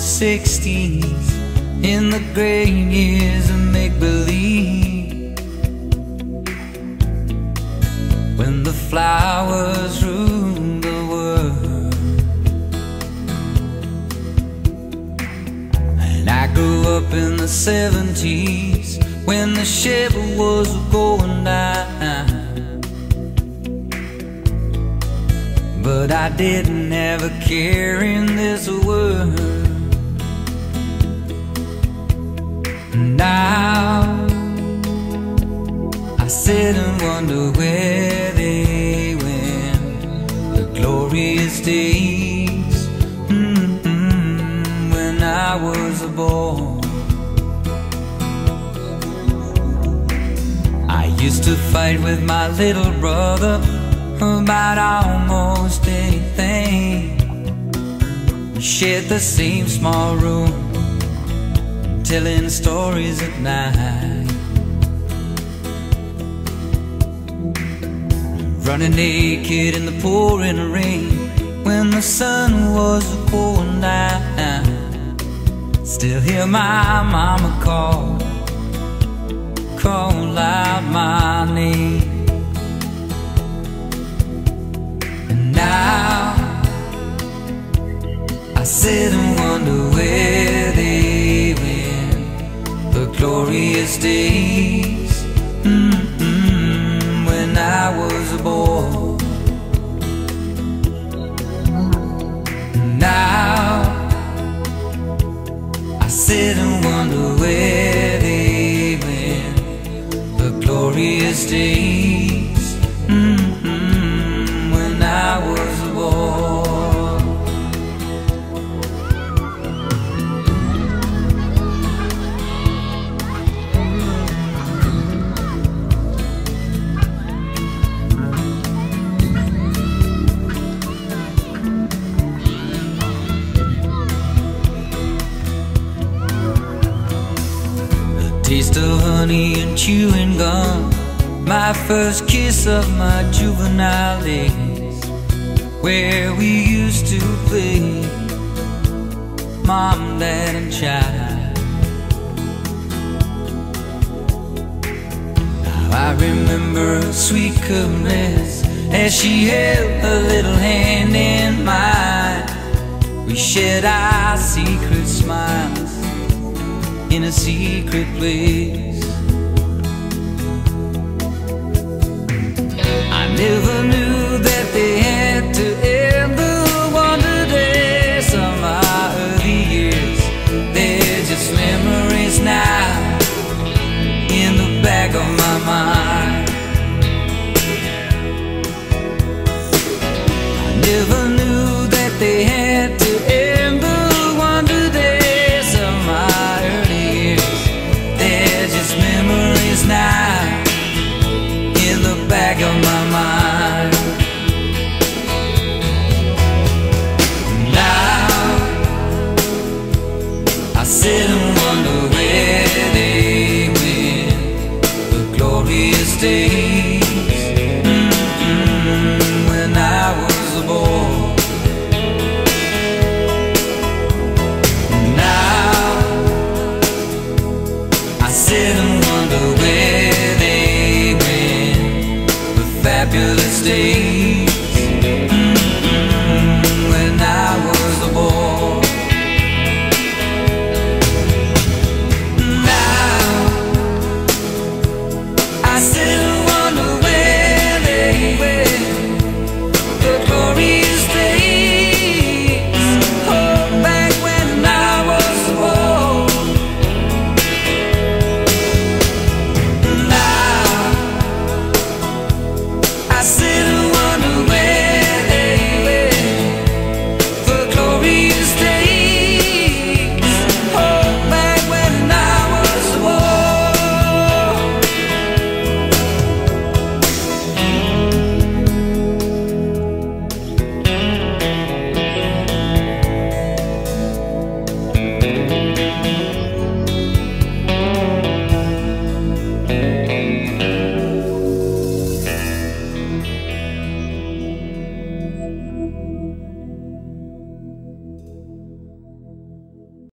60s in the gray years of make believe when the flowers ruled the world. And I grew up in the 70s when the Chevy was going down. But I didn't ever care in this world now I sit and wonder where they went. The glorious days mm -hmm, When I was a boy. I used to fight with my little brother About almost anything. Shared the same small room telling stories at night. Running naked in the pouring rain When the sun was going down. Still hear my mama call Call out my name. And now I sit and wonder where glorious days. Mm -hmm, when I was a boy. Now I sit and wonder where they went, the glorious days taste of honey and chewing gum. My first kiss of my juvenile days Where we used to play. Mom, dad and child. Now I remember a sweet caress As she held her little hand in mine. We shared our secret smiles in a secret place. I never knew that they had to end the wonder days of my early years. They're just memories now in the back of my mind. I never knew sit and wonder where they went, the glorious days when I was a boy. Now I sit and wonder where they went, the fabulous days.